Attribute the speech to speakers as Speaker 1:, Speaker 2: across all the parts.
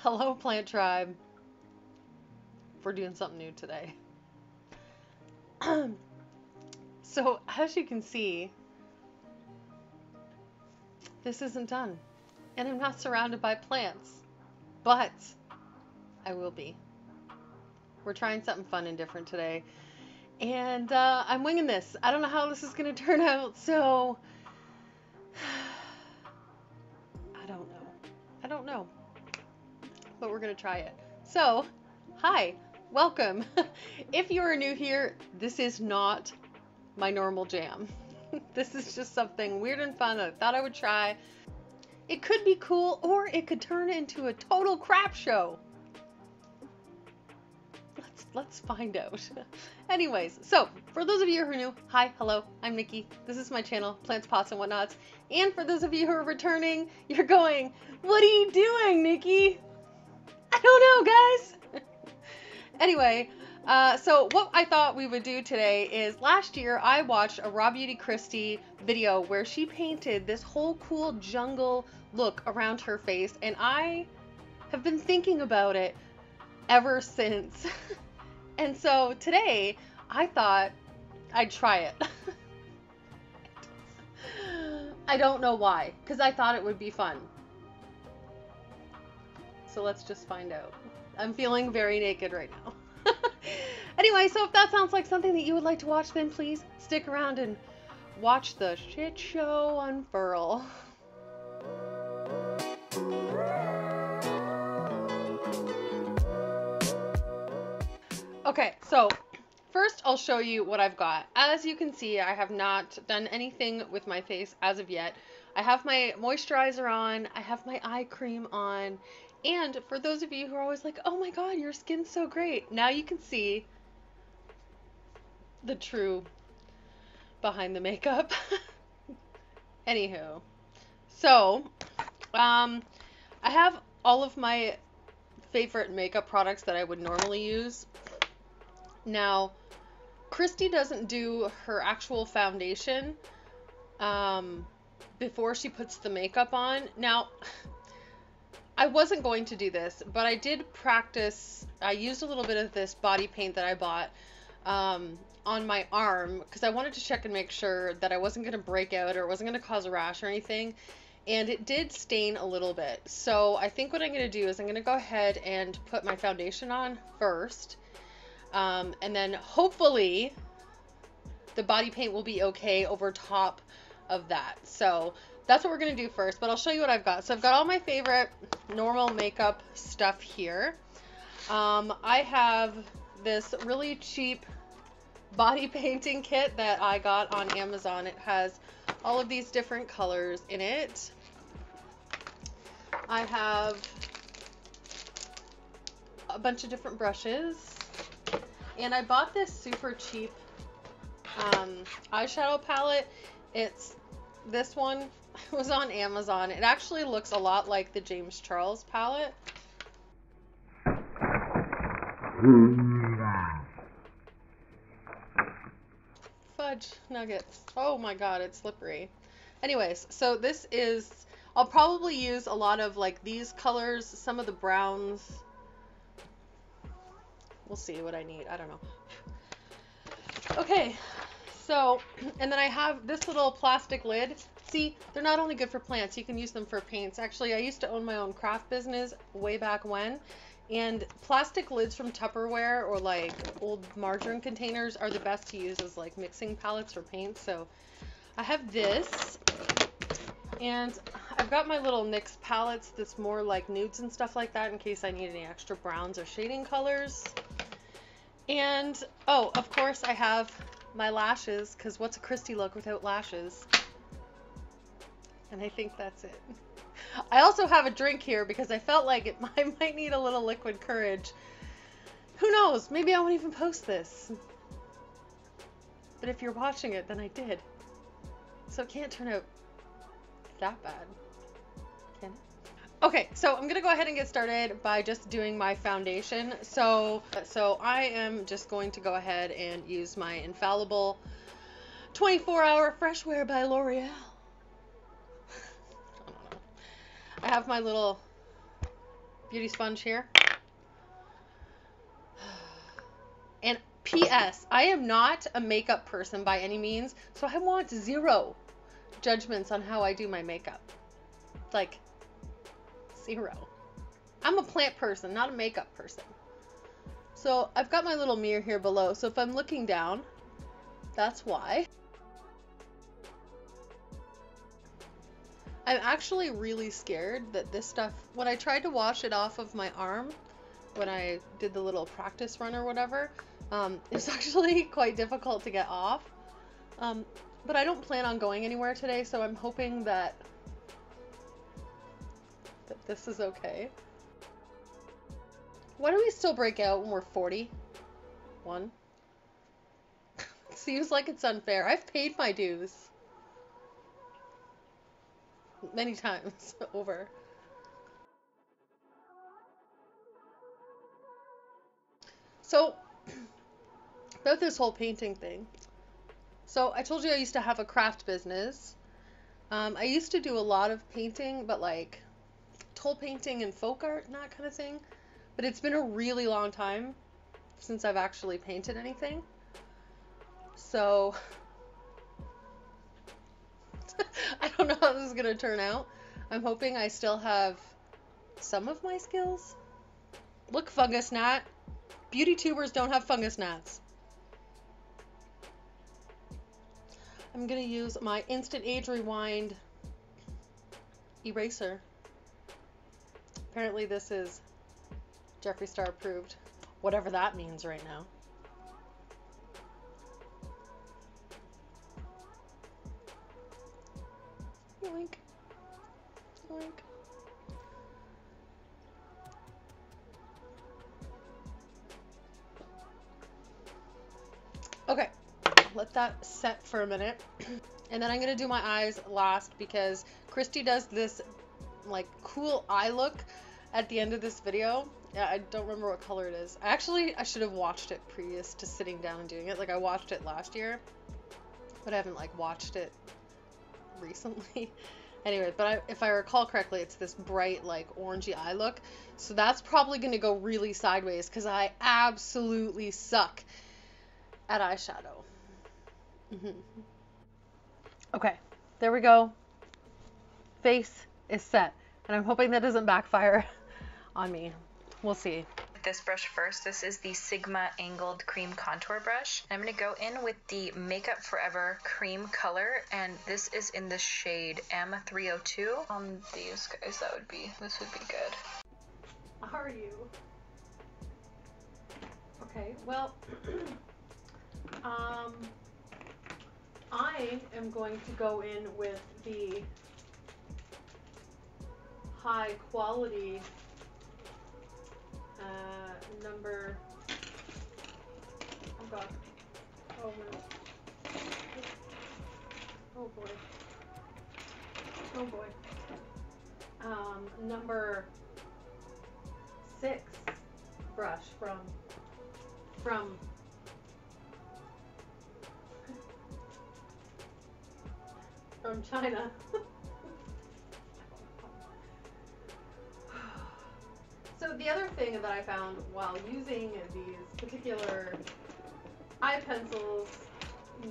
Speaker 1: Hello, Plant Tribe. We're doing something new today. so, as you can see, this isn't done. And I'm not surrounded by plants. But I will be. We're trying something fun and different today. And uh, I'm winging this. I don't know how this is going to turn out, so. I don't know. I don't know but we're going to try it. So, hi, welcome. if you are new here, this is not my normal jam. this is just something weird and fun that I thought I would try. It could be cool, or it could turn into a total crap show. Let's let's find out. Anyways, so for those of you who are new, hi, hello, I'm Nikki. This is my channel, Plants, Pots, and Whatnots. And for those of you who are returning, you're going, what are you doing, Nikki? I don't know, guys. anyway, uh, so what I thought we would do today is last year I watched a Raw Beauty Kristi video where she painted this whole cool jungle look around her face, and I have been thinking about it ever since. and so today I thought I'd try it. I don't know why, because I thought it would be fun. So let's just find out. I'm feeling very naked right now. anyway, so if that sounds like something that you would like to watch, then please stick around and watch the shit show unfurl. Okay, so first I'll show you what I've got. As you can see, I have not done anything with my face as of yet. I have my moisturizer on, I have my eye cream on, and for those of you who are always like, oh my god, your skin's so great, now you can see the true behind the makeup. Anywho, so um, I have all of my favorite makeup products that I would normally use. Now, Kristi doesn't do her actual foundation um, before she puts the makeup on. Now, I wasn't going to do this, but I did practice. I used a little bit of this body paint that I bought um, on my arm because I wanted to check and make sure that I wasn't going to break out or wasn't going to cause a rash or anything. And it did stain a little bit. So I think what I'm going to do is I'm going to go ahead and put my foundation on first. Um, and then hopefully the body paint will be okay over top of that. So that's what we're going to do first, but I'll show you what I've got. So I've got all my favorite normal makeup stuff here. Um, I have this really cheap body painting kit that I got on Amazon. It has all of these different colors in it. I have a bunch of different brushes. And I bought this super cheap um, eyeshadow palette. It's this one was on Amazon. It actually looks a lot like the James Charles palette. Fudge nuggets. Oh my god, it's slippery. Anyways, so this is, I'll probably use a lot of like these colors, some of the browns. We'll see what I need. I don't know. Okay, so, and then I have this little plastic lid. See, they're not only good for plants, you can use them for paints. Actually, I used to own my own craft business way back when. And plastic lids from Tupperware or like old margarine containers are the best to use as like mixing palettes for paints. So I have this. And I've got my little NYX palettes that's more like nudes and stuff like that in case I need any extra browns or shading colors. And, oh, of course I have my lashes, because what's a Kristi look without lashes? And I think that's it. I also have a drink here because I felt like it I might need a little liquid courage. Who knows? Maybe I won't even post this. But if you're watching it, then I did. So it can't turn out that bad. Can it? Okay, so I'm gonna go ahead and get started by just doing my foundation. So, so I am just going to go ahead and use my Infallible 24 Hour Fresh Wear by L'Oreal. I, have my little beauty sponge here. And P.S. I am not a makeup person by any means, so I want zero judgments on how I do my makeup. Like, zero. I'm a plant person, not a makeup person. So I've got my little mirror here below, so if I'm looking down, that's why. I'm actually really scared that this stuff, when I tried to wash it off of my arm, when I did the little practice run or whatever, um, it's actually quite difficult to get off. Um, but I don't plan on going anywhere today, so I'm hoping that that this is okay. Why do we still break out when we're 40? One. Seems like it's unfair. I've paid my dues. Many times over. So, about this whole painting thing. So, I told you I used to have a craft business. Um, I used to do a lot of painting, but like toll painting and folk art and that kind of thing. But it's been a really long time since I've actually painted anything. So, I don't know how this is going to turn out. I'm hoping I still have some of my skills. Look, fungus gnat. Beauty tubers don't have fungus gnats. I'm going to use my Instant Age Rewind eraser. Apparently this is Jeffree Star approved, whatever that means right now. Okay, let that set for a minute. and then I'm to do my eyes last because Kristi does this like cool eye look at the end of this video. Yeah, I don't remember what color it is. Actually, I should have watched it previous to sitting down and doing it. Like I watched it last year, but I haven't like watched it recently. anyway, but I, if I recall correctly, it's this bright like orangey eye look. So that's probably going to go really sideways because I absolutely suck at eyeshadow. Mm-hmm. Okay, there we go. Face is set. And I'm hoping that doesn't backfire on me. We'll see.
Speaker 2: This brush first. This is the Sigma Angled Cream Contour Brush. I'm going to go in with the Makeup Forever Cream Color, and this is in the shade M302. On these guys, that would be, this would be good.
Speaker 1: Are you? Okay, well, um, I am going to go in with the high quality uh, number oh god. Oh no. Oh boy. Oh boy. Um, number six brush from from from China So the other thing that I found while using these particular eye pencils,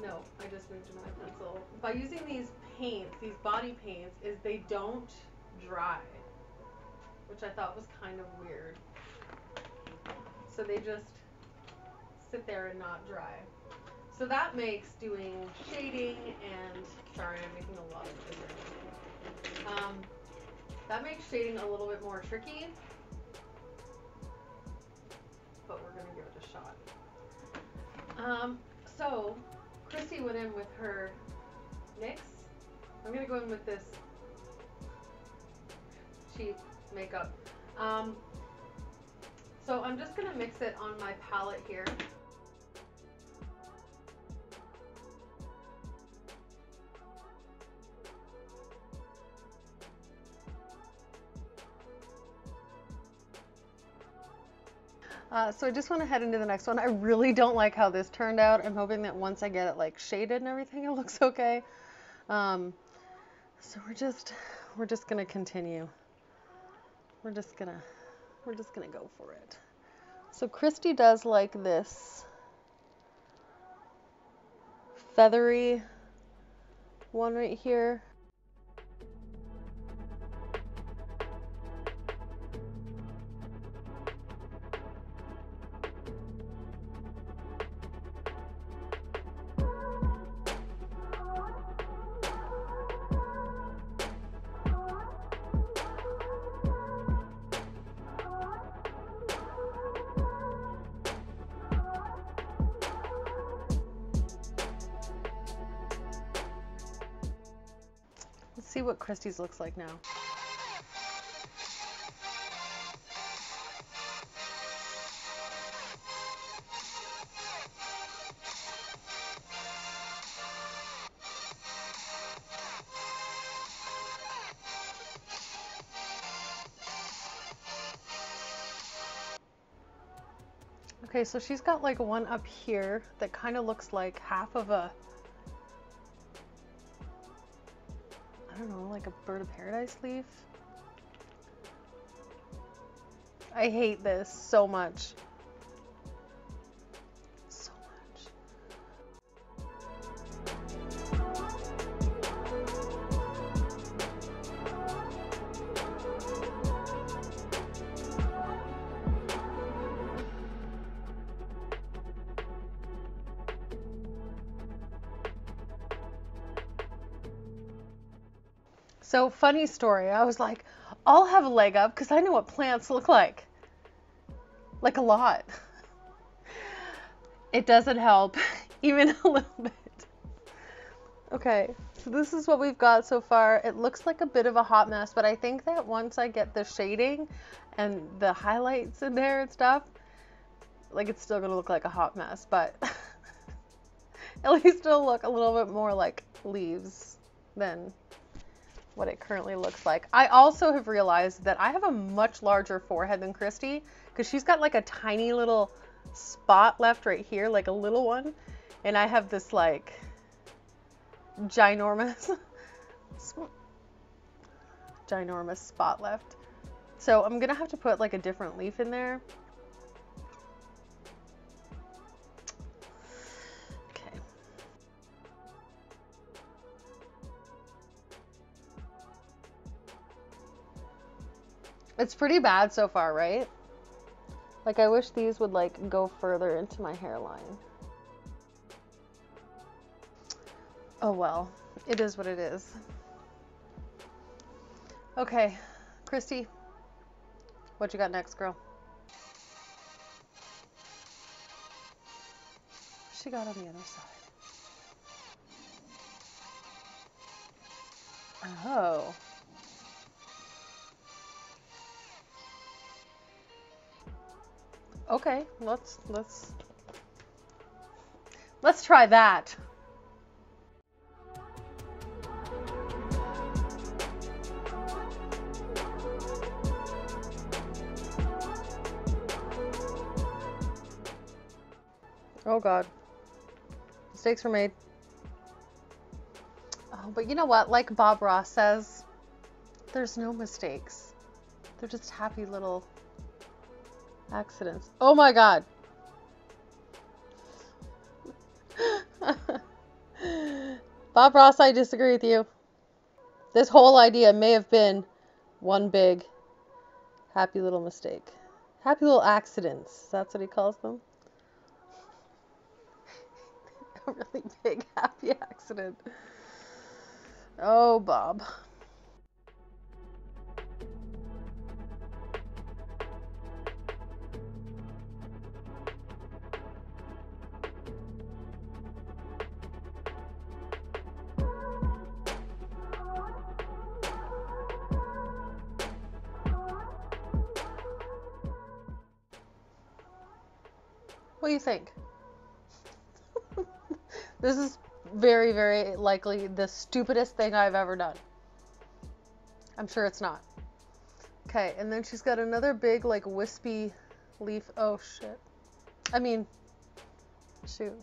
Speaker 1: no, I just moved to my pencil. By using these paints, these body paints, is they don't dry, which I thought was kind of weird. So they just sit there and not dry. So that makes doing shading and, sorry, I'm making a lot of different. Um, that makes shading a little bit more tricky but we're gonna give it a shot. Um, so Kristi went in with her NYX. I'm gonna go in with this cheap makeup. Um, so I'm just gonna mix it on my palette here. Uh, so I just want to head into the next one. I really don't like how this turned out. I'm hoping that once I get it like shaded and everything, it looks okay. Um, so we're just, we're just gonna continue. We're just gonna we're just gonna go for it. So Kristi does like this feathery one right here. Looks like now. Okay, so she's got like one up here that kind of looks like half of a bird of paradise leaf. I hate this so much. Funny story. I was like, I'll have a leg up because I know what plants look like. Like a lot. It doesn't help, even a little bit. Okay, so this is what we've got so far. It looks like a bit of a hot mess, but I think that once I get the shading and the highlights in there and stuff, like it's still gonna look like a hot mess, but at least it'll look a little bit more like leaves than what it currently looks like. I also have realized that I have a much larger forehead than Kristi because she's got like a tiny little spot left right here, like a little one, and I have this like ginormous ginormous spot left. So I'm gonna have to put like a different leaf in there. It's pretty bad so far, right? Like I wish these would like go further into my hairline. Oh well, it is what it is. Okay, Kristi, what you got next, girl? She got on the other side. Oh. Okay, let's let's let's try that. Oh god. Mistakes were made. Oh, but you know what? Like Bob Ross says, there's no mistakes. They're just happy little accidents. Oh my god. Bob Ross, I disagree with you. This whole idea may have been one big happy little mistake. Happy little accidents. That's what he calls them. A really big happy accident. Oh, Bob. What do you think? this is very, very likely the stupidest thing I've ever done. I'm sure it's not. Okay, and then she's got another big, like, wispy leaf. Oh, shit. I mean, shoot.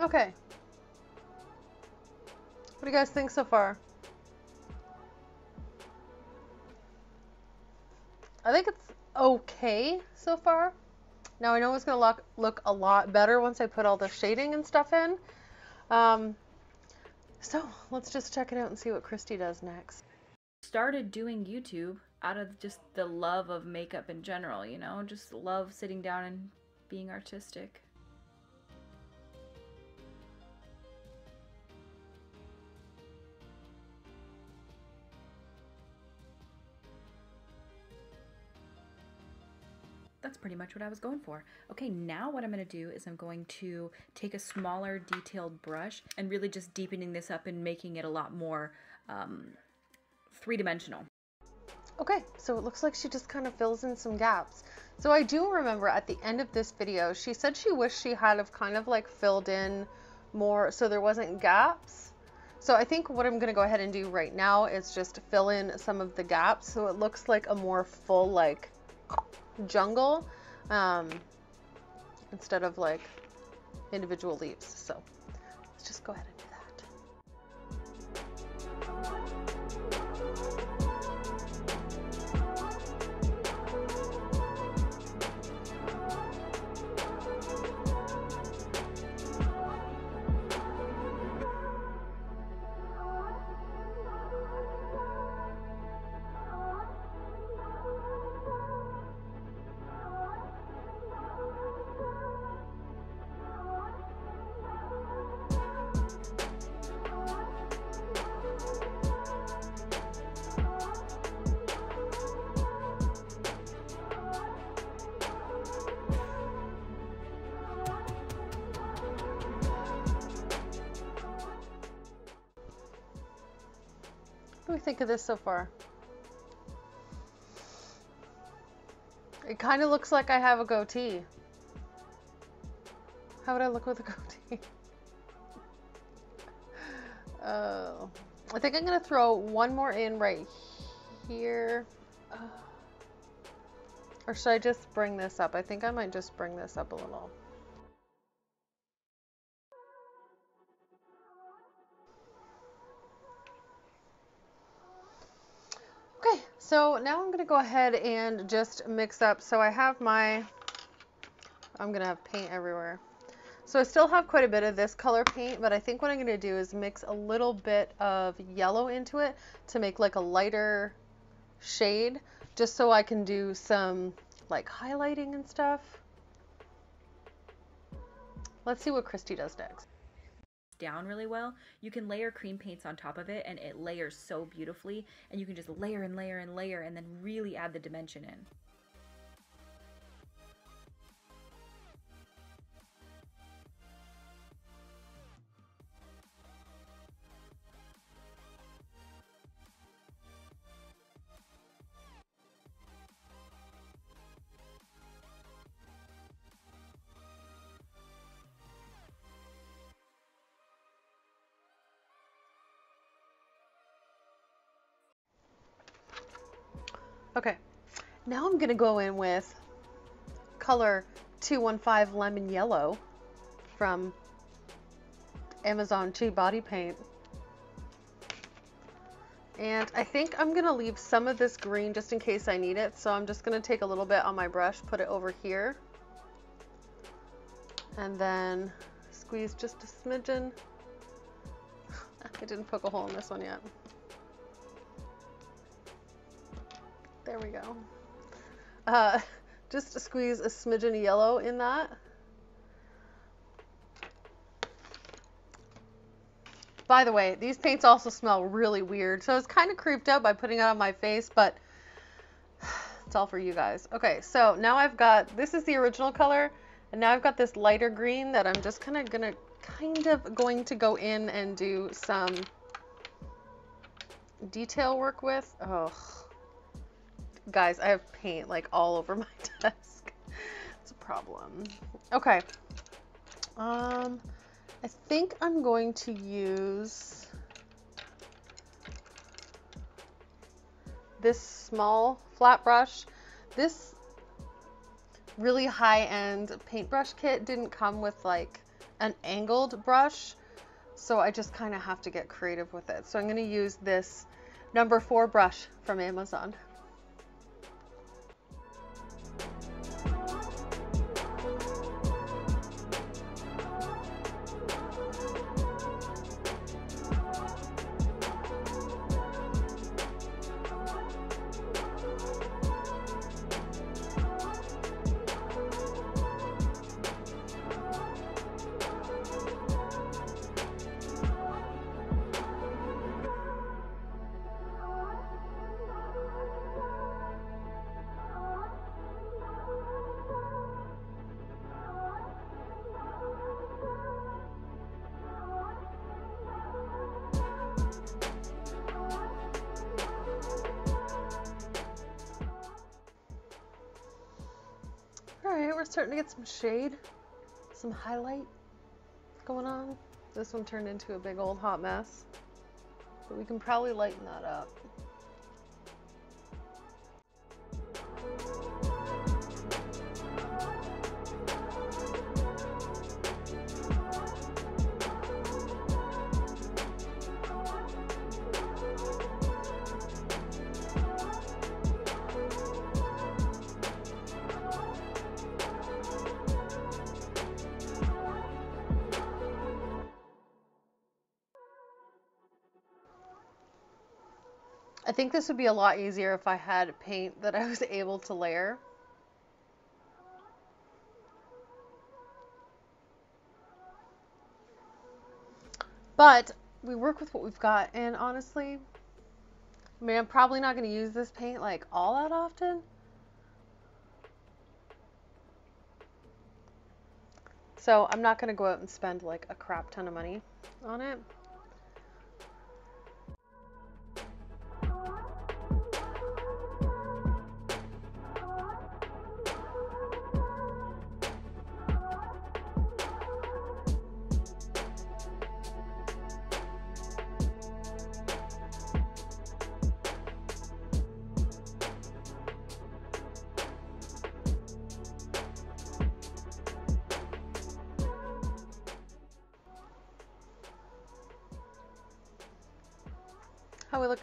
Speaker 1: Okay. What do you guys think so far? I think it's okay so far. Now I know it's going to look, look a lot better once I put all the shading and stuff in. Um, so let's just check it out and see what Kristi does next.
Speaker 3: Started doing YouTube out of just the love of makeup in general, you know, just love sitting down and being artistic. That's pretty much what I was going for. Okay, now what I'm going to do is I'm going to take a smaller detailed brush and really just deepening this up and making it a lot more um, three-dimensional.
Speaker 1: Okay, so it looks like she just kind of fills in some gaps. So I do remember at the end of this video, she said she wished she had have kind of like filled in more so there wasn't gaps. So I think what I'm going to go ahead and do right now is just fill in some of the gaps so it looks like a more full like jungle um, instead of like individual leaves. So let's just go ahead and this so far? It kind of looks like I have a goatee. How would I look with a goatee? Oh, I think I'm going to throw one more in right here. Uh, or should I just bring this up? I think I might just bring this up a little. So now I'm going to go ahead and just mix up. So I have my, I'm going to have paint everywhere. So I still have quite a bit of this color paint, but I think what I'm going to do is mix a little bit of yellow into it to make like a lighter shade, just so I can do some like highlighting and stuff. Let's see what Kristi does next
Speaker 3: down really well, you can layer cream paints on top of it and it layers so beautifully and you can just layer and layer and layer and then really add the dimension in.
Speaker 1: Okay, now I'm gonna go in with color 215 Lemon Yellow from Amazon Chi Body Paint. And I think I'm gonna leave some of this green just in case I need it. So I'm just gonna take a little bit on my brush, put it over here. And then squeeze just a smidgen. I didn't poke a hole in this one yet. There we go. Uh, just squeeze a smidgen of yellow in that. By the way, these paints also smell really weird, so I was kind of creeped out by putting it on my face, but it's all for you guys. Okay, so now I've got, this is the original color, and now I've got this lighter green that I'm just kind of gonna, kind of going to go in and do some detail work with. Oh, Guys, I have paint like all over my desk. It's a problem. Okay. Um, I think I'm going to use this small flat brush. This really high-end paintbrush kit didn't come with like an angled brush, so I just kind of have to get creative with it. So I'm going to use this number four brush from Amazon. Shade, some highlight going on. This one turned into a big old hot mess, but we can probably lighten that up. I think this would be a lot easier if I had paint that I was able to layer. But we work with what we've got, and honestly, I mean, I'm probably not going to use this paint like all that often. So I'm not going to go out and spend like a crap ton of money on it.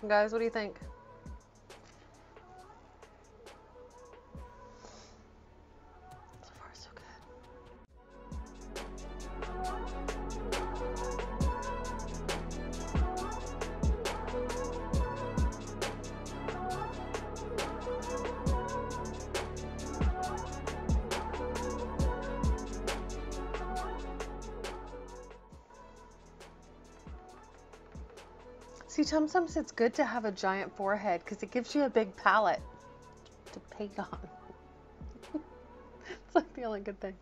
Speaker 1: Guys? What do you think? Sometimes it's good to have a giant forehead because it gives you a big palette to paint on. it's like the only good thing.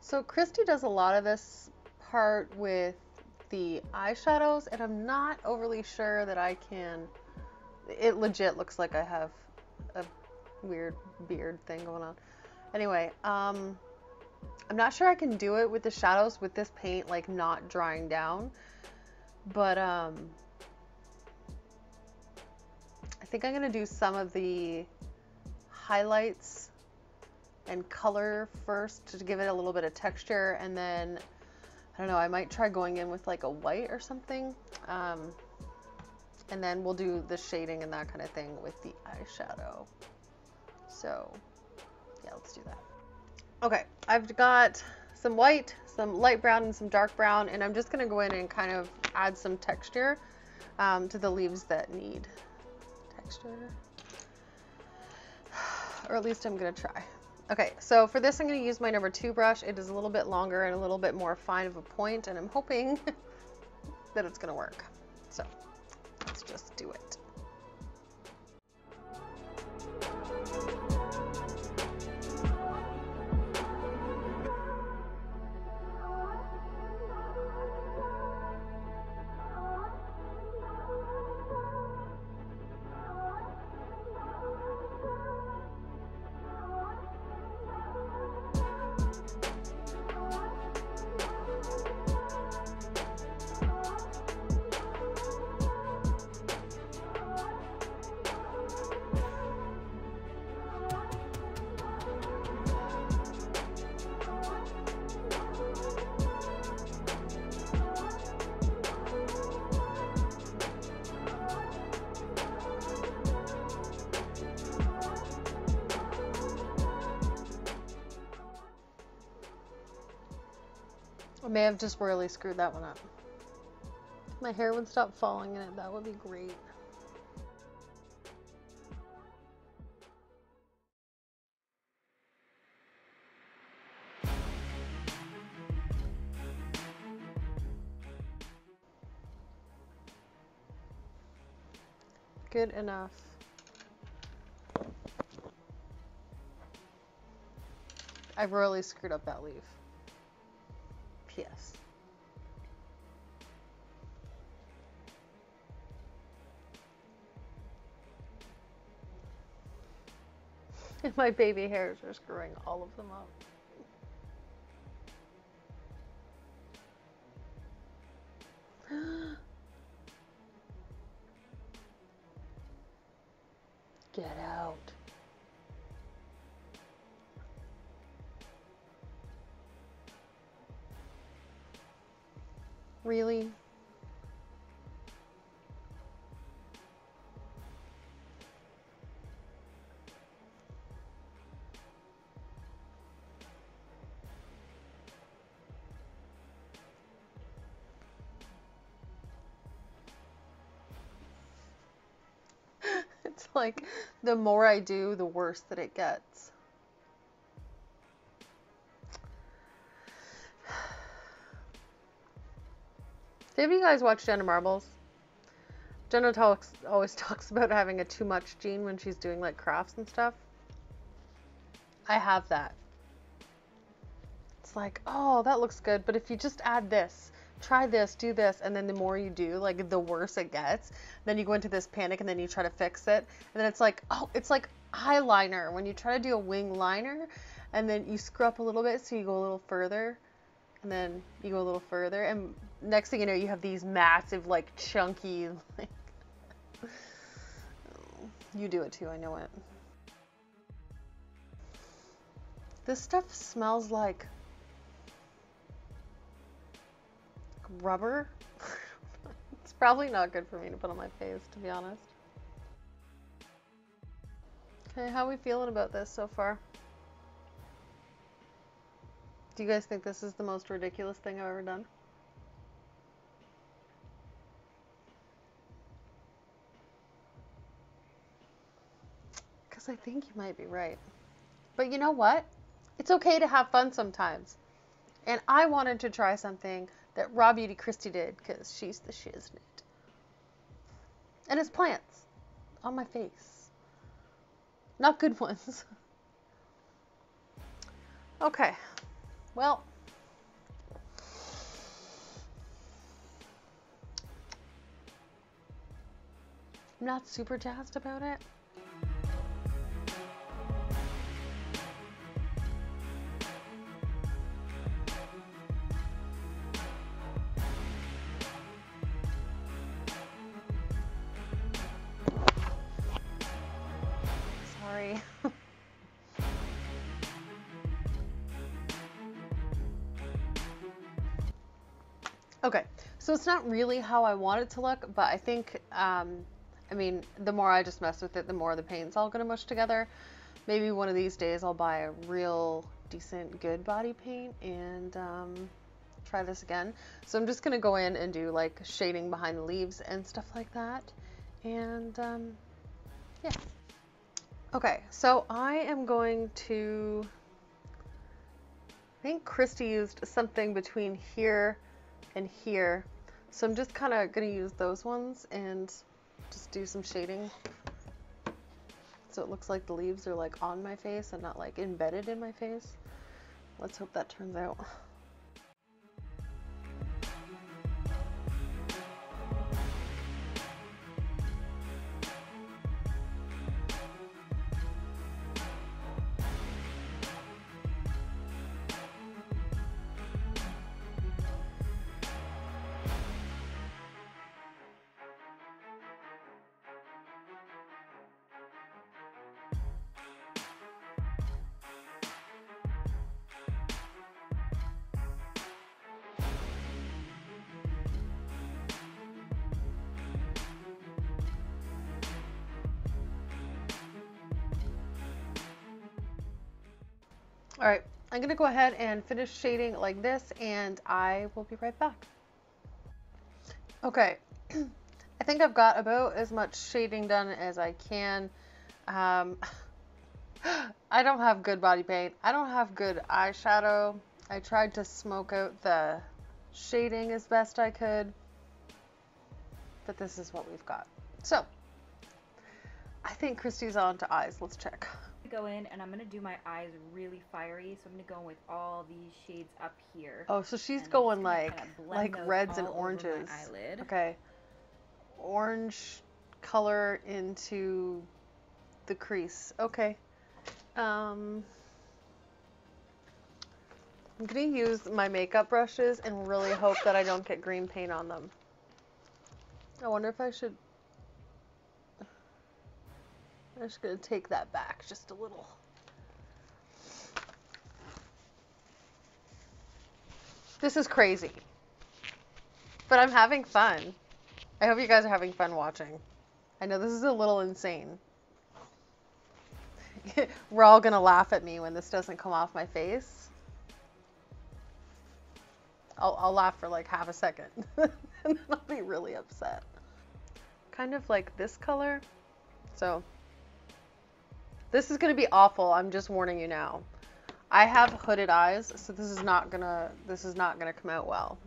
Speaker 1: So Kristi does a lot of this part with the eyeshadows, and I'm not overly sure that I can. It legit looks like I have a weird beard thing going on. Anyway, um, I'm not sure I can do it with the shadows with this paint like not drying down, but um, I think I'm gonna do some of the highlights and color first to give it a little bit of texture, and then I don't know, I might try going in with like a white or something. Um, and then we'll do the shading and that kind of thing with the eyeshadow. So yeah, let's do that. Okay, I've got some white, some light brown, and some dark brown, and I'm just gonna go in and kind of add some texture um, to the leaves that need texture. Or at least I'm gonna try. Okay, so for this I'm gonna use my number two brush. It is a little bit longer and a little bit more fine of a point, and I'm hoping that it's gonna work. So let's just do it. I may have just really screwed that one up. If my hair would stop falling in it, that would be great. Good enough. I really screwed up that leaf. P.S. And my baby hairs are screwing all of them up. Really? it's like the more I do, the worse that it gets. Have you guys watched Jenna Marbles? Jenna talks always talks about having a too much gene when she's doing like crafts and stuff. I have that. It's like, oh, that looks good, but if you just add this, try this, do this, and then the more you do, like the worse it gets. Then you go into this panic and then you try to fix it. And then it's like, oh, it's like eyeliner. When you try to do a wing liner and then you screw up a little bit so you go a little further and then you go a little further and next thing you know you have these massive like chunky like you do it too, I know it. This stuff smells like rubber. it's probably not good for me to put on my face, to be honest. Okay, how are we feeling about this so far? Do you guys think this is the most ridiculous thing I've ever done? I think you might be right. But you know what? It's okay to have fun sometimes. And I wanted to try something that Raw Beauty Kristi did because she's the shiznit. And it's plants on my face. Not good ones. okay. Well, I'm not super jazzed about it. Not really how I want it to look, but I think, um, I mean, the more I just mess with it, the more the paint's all gonna mush together. Maybe one of these days I'll buy a real decent good body paint and um, try this again. So I'm just gonna go in and do like shading behind the leaves and stuff like that. And um, yeah. Okay, so I am going to, I think Kristi used something between here and here. So I'm just kind of going to use those ones and just do some shading. So it looks like the leaves are like on my face and not like embedded in my face. Let's hope that turns out. I'm to go ahead and finish shading like this and I will be right back. Okay, I think I've got about as much shading done as I can. Um, I don't have good body paint. I don't have good eyeshadow. I tried to smoke out the shading as best I could, but this is what we've got. So, I think Kristi's on to eyes. Let's check.
Speaker 3: To go in and I'm gonna do my eyes really fiery, so I'm gonna go in with all these shades up here.
Speaker 1: Oh, so she's
Speaker 3: And
Speaker 1: going like like reds and
Speaker 3: all over my
Speaker 1: oranges. Okay. Orange color into the crease. Okay. Um I'm gonna use my makeup brushes and really hope that I don't get green paint on them. I wonder if I should. I'm just gonna take that back just a little. This is crazy. But I'm having fun. I hope you guys are having fun watching. I know this is a little insane. We're all gonna laugh at me when this doesn't come off my face. I'll, I'll laugh for like half a second and then I'll be really upset. Kind of like this color. So this is gonna be awful. I'm just warning you now. I have hooded eyes, so this is not gonna this is not gonna come out well.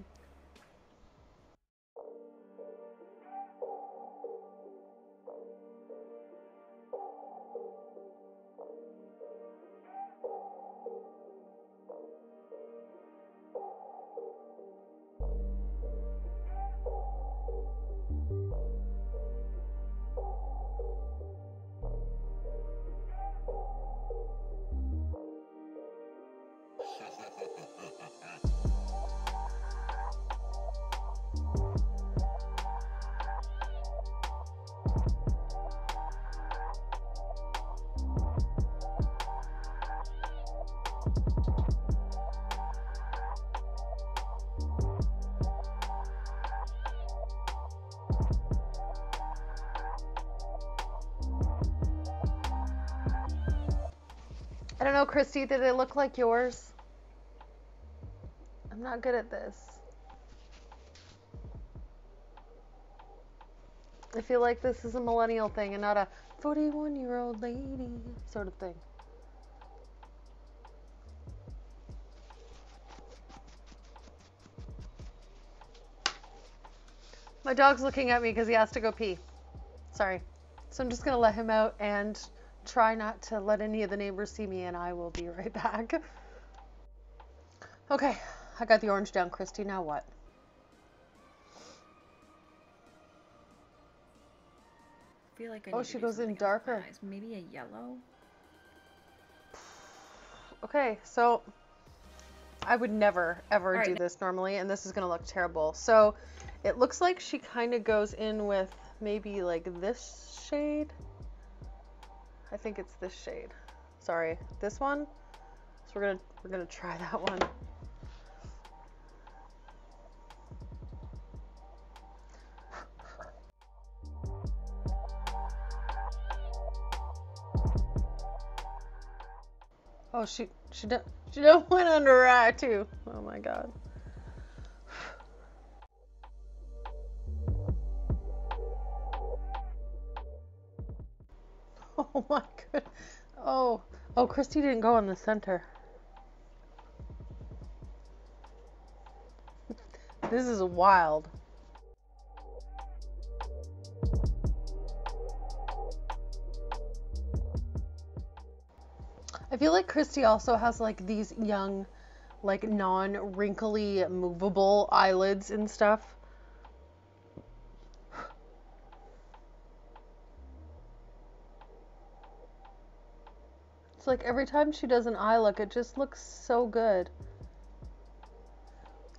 Speaker 1: I don't know, Kristi, did they look like yours? I'm not good at this. I feel like this is a millennial thing and not a 41 year old lady sort of thing. My dog's looking at me because he has to go pee. Sorry. So I'm just going to let him out and try not to let any of the neighbors see me, and I will be right back. Okay, I got the orange down, Kristi. Now what?
Speaker 3: I feel like I
Speaker 1: Oh, she goes in
Speaker 3: something else with my
Speaker 1: darker.
Speaker 3: Maybe a yellow.
Speaker 1: Okay, so I would never ever
Speaker 3: Alright,
Speaker 1: do this normally, and this is gonna look terrible. So it looks like she kind of goes in with maybe like this shade. I think it's this shade. Sorry, this one. So we're gonna we're gonna try that one. Oh, she she don't she don't went under her eye too. Oh my god. Oh my god. Oh oh, Kristi didn't go in the center. This is wild. I feel like Kristi also has like these young, like non wrinkly, movable eyelids and stuff. It's like every time she does an eye look, it just looks so good.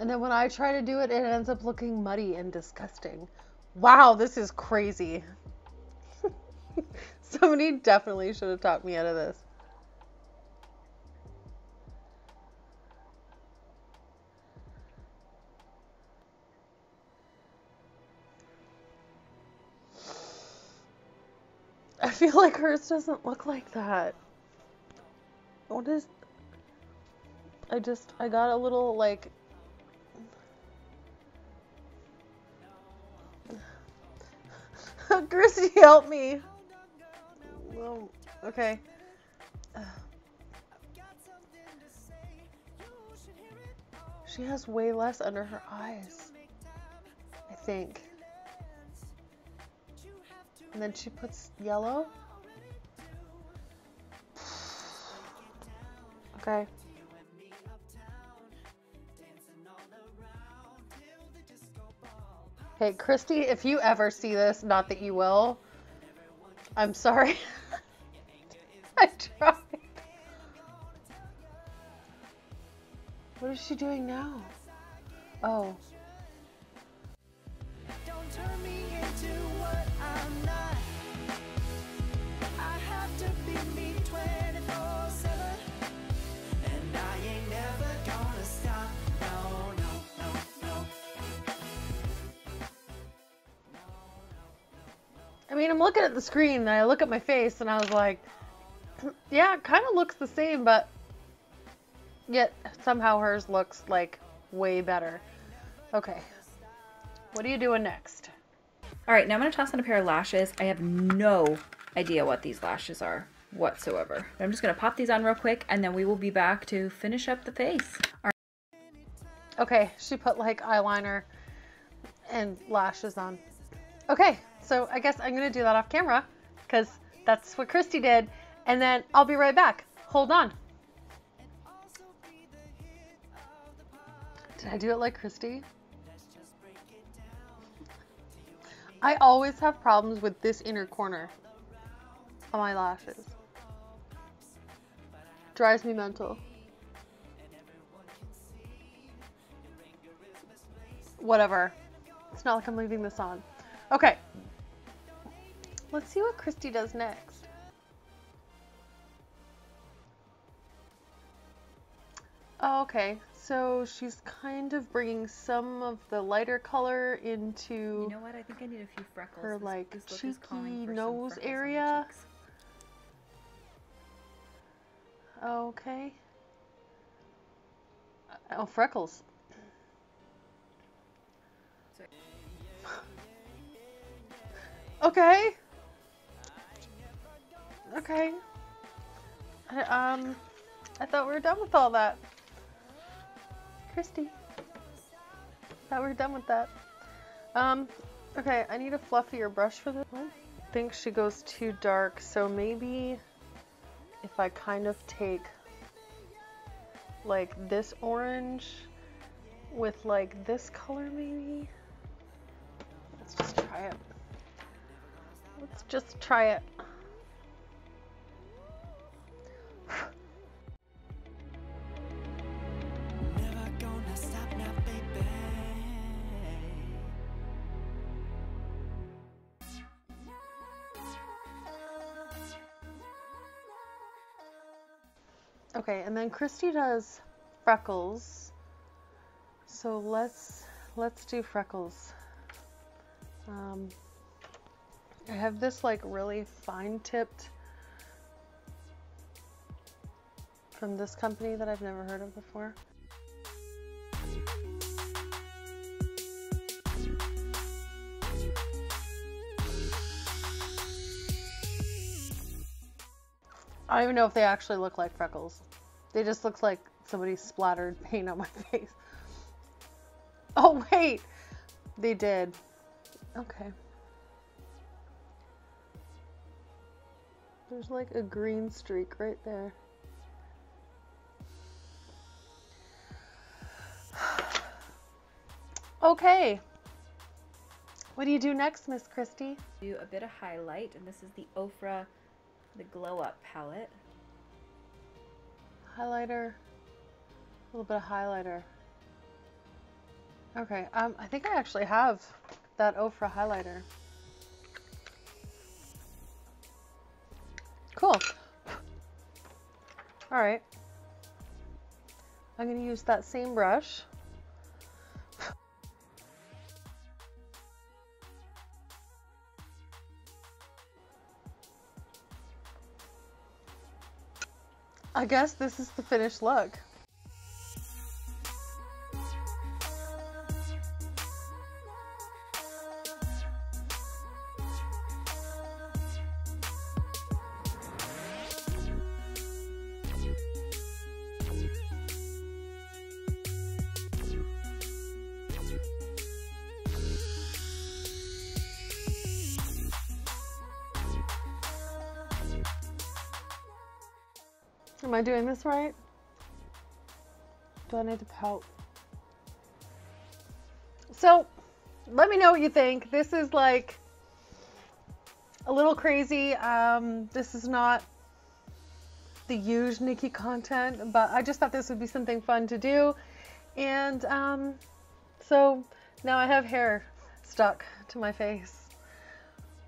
Speaker 1: And then when I try to do it, it ends up looking muddy and disgusting. Wow, this is crazy. Somebody definitely should have talked me out of this. I feel like hers doesn't look like that. What is. I just, I got a little like. Kristi, help me. Okay. She has way less under her eyes. I think. And then she puts yellow. Okay. Hey, Kristi, if you ever see this, not that you will, I'm sorry. I tried. What is she doing now? Oh. I mean, I'm looking at the screen and I look at my face and I was like, yeah, it kind of looks the same, but Yet somehow hers looks like way better. Okay. What are you doing next?
Speaker 3: All right, now I'm going to toss on a pair of lashes. I have no idea what these lashes are whatsoever. I'm just going to pop these on real quick and then we will be back to finish up the face.
Speaker 1: Okay, she put like eyeliner and lashes on. Okay, so I guess I'm going to do that off camera because that's what Kristi did. And then I'll be right back. Hold on. Did I do it like Kristi? I always have problems with this inner corner of my lashes. Drives me mental. Whatever. It's not like I'm leaving this on. Okay. Let's see what Kristi does next. Oh, okay. So she's kind of bringing some of the lighter color into.
Speaker 3: You know what? I think I need a few freckles.
Speaker 1: Her like this cheeky nose area. Okay. Uh, oh, freckles. okay. Okay. I, um, I thought we were done with all that. Kristi. Thought we are done with that. Um, okay, I need a fluffier brush for this one. I think she goes too dark, so maybe if I kind of take like this orange with like this color maybe. Let's just try it. Let's just try it. And then Kristi does freckles. So let's let's do freckles. Um, I have this like really fine tipped from this company that I've never heard of before. I don't even know if they actually look like freckles. They just look like somebody splattered paint on my face. Oh, wait. They did. Okay. There's like a green streak right there. okay. What do you do next, Miss Kristi?
Speaker 3: Do a bit of highlight, and this is the Ofra the Glow Up palette.
Speaker 1: Highlighter, a little bit of highlighter. Okay, um, I think I actually have that Ofra highlighter. Cool. All right. I'm going to use that same brush. I guess this is the finished look. I doing this right? Do I need to pout? So, let me know what you think. This is like a little crazy. Um, this is not the huge Nikki content, but I just thought this would be something fun to do. And um, so now I have hair stuck to my face.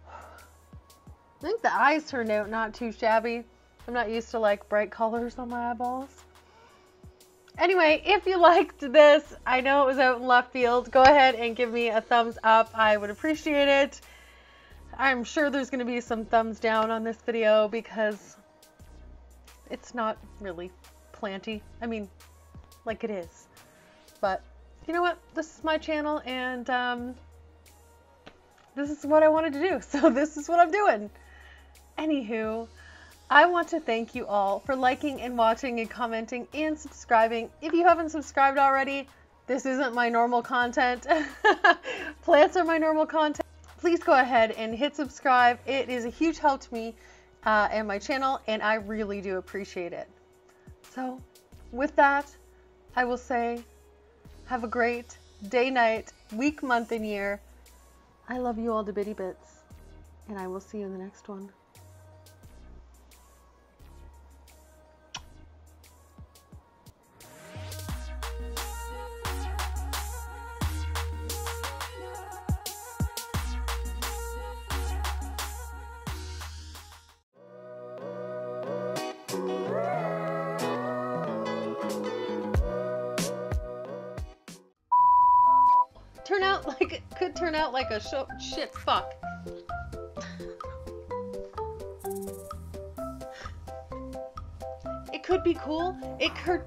Speaker 1: I think the eyes turned out not too shabby. I'm not used to like bright colors on my eyeballs. Anyway, if you liked this, I know it was out in left field, go ahead and give me a thumbs up. I would appreciate it. I'm sure there's going to be some thumbs down on this video because it's not really planty. I mean, like it is. But you know what? This is my channel and um, this is what I wanted to do. So this is what I'm doing. Anywho, I want to thank you all for liking and watching and commenting and subscribing. If you haven't subscribed already, this isn't my normal content. Plants are my normal content. Please go ahead and hit subscribe. It is a huge help to me uh, and my channel, and I really do appreciate it. So, with that, I will say, have a great day, night, week, month, and year. I love you all to bitty bits, and I will see you in the next one. A show shit fuck. It could be cool. It could.